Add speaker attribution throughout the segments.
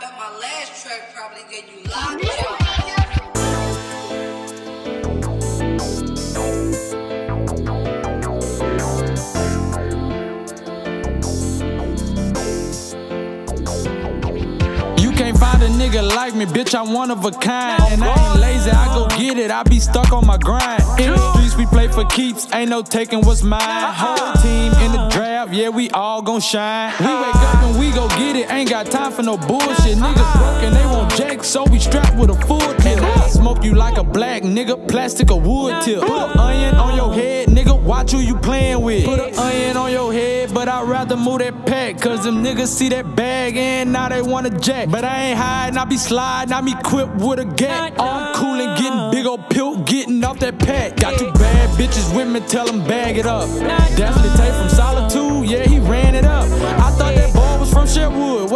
Speaker 1: bet my last track probably get you locked up.
Speaker 2: Can't find a nigga like me, bitch. I'm one of a kind. And I ain't lazy, I go get it. I be stuck on my grind. In the streets, we play for keeps. Ain't no taking what's mine. Whole team draft, yeah, we all gon' shine. We wake up and we go get it. Ain't got time for no bullshit. Niggas broken, they won't jack, so we strapped with a full clip. I smoke you like a black nigga, plastic or wood tip. Put an onion on your head, nigga. Watch who you playing with. Put an onion on your head, but I'd rather move that pack. Cause them niggas see that bag and now they wanna jack. But I ain't hiding, I be sliding, I be equipped with a gat. Oh, I'm coolin', getting big old pilt, getting off that pack. Got two bad bitches with me, tell them bag it up. Definitely take from solitude,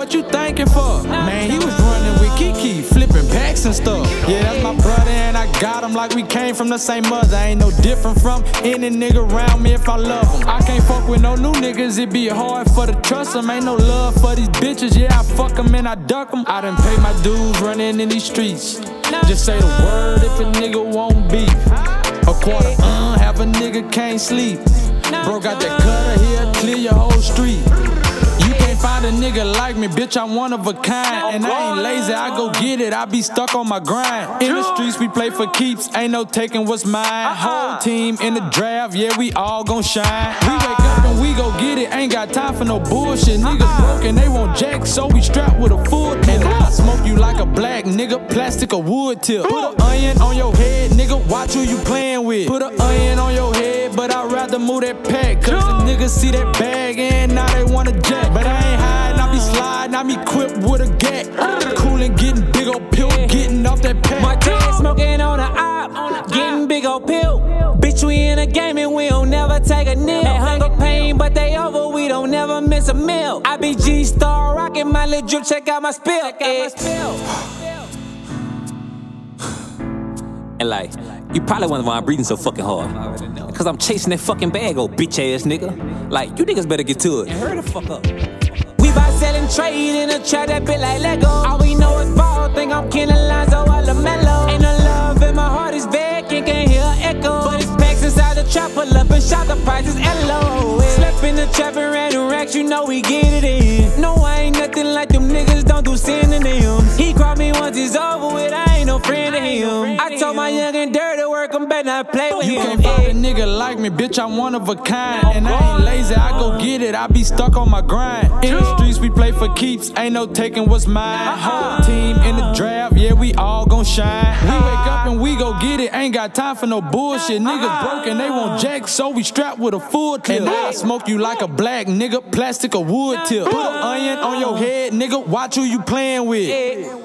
Speaker 2: what you thinking for? Man, he was running with Kiki, flipping packs and stuff. Yeah, that's my brother, and I got him like we came from the same mother. Ain't no different from any nigga around me if I love him. I can't fuck with no new niggas, it be hard for the trust them. Ain't no love for these bitches, yeah, I fuck them and I duck them. I done pay my dues running in these streets. Just say the word if a nigga won't beef. A quarter, uh, have a nigga can't sleep. Broke out that cutter here, clear your whole street. You can't find a nigga like me, bitch. I'm one of a kind. And I ain't lazy, I go get it. I be stuck on my grind. In the streets, we play for keeps. Ain't no taking what's mine. Whole uh-uh. team in the draft, yeah, we all gon' shine. We uh-uh. up and we go get it. Ain't got time for no bullshit. Niggas uh-uh. broke and they won't jack, so we strapped with a full. And I smoke you like a black nigga, plastic or wood tip. Put an onion on your head, nigga. Watch who you playing with. Put an onion on your head, but I'd rather move that pack. Cause the niggas see that bag and now they wanna jack. But I ain't hiding, I be sliding, I be equipped with a gat. Uh. Coolin', getting big old pill, getting off that pack.
Speaker 3: My dad smoking on a op, getting big old pill. Bitch, we in a game and we don't never take a nil. That hunger pain, I be G Star rocking my little drip, check out my spill. eh. And like, you probably wonder why I'm breathing so fucking hard. Cause I'm chasing that fucking bag, old bitch ass nigga. Like, you niggas better get to it. And hurry the fuck up. We bout selling trade in a trap that bit like Lego. All we know is ball, think I'm killing lines, oh, all the mellow. Ain't no love in my heart is vacant, can't hear an echo. But it's packs inside the trap, pull up and shot the prices low. Slept you know we get it in. No, I ain't nothing like them niggas, don't do synonyms. He called me once he's over with, I ain't no friend of him. I told my young and dirty work, I'm better not play with
Speaker 2: You
Speaker 3: him.
Speaker 2: can't find a nigga like me, bitch. I'm one of a kind. And I ain't lazy, I go get it. I be stuck on my grind. In the streets, we play for keeps. Ain't no taking what's mine. Whole team in the draft, yeah, we all gon' shine. We wake up and we go get it. Ain't got time for no bullshit. Niggas broken, they won't ah. jack, so we strapped with a full clip. And I smoke you like a black nigga, plastic or wood tip. Put an onion on your head, nigga. Watch who you playing with.